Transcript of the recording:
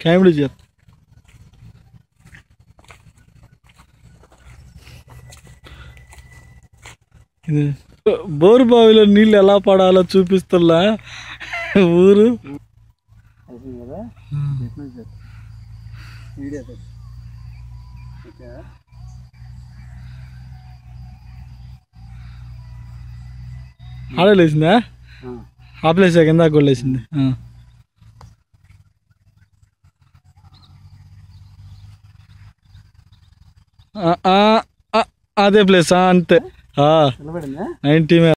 Comedy చేస్తా ఇది bore బావిలో నీళ్ళు ఎలా పడాలో చూపిస్తున్నా. ఊరు? ఆడలేసిందా. ఆపలేసా కింద కొల్లేసింది అదే ప్లేస్ అంతే. నైన్టీ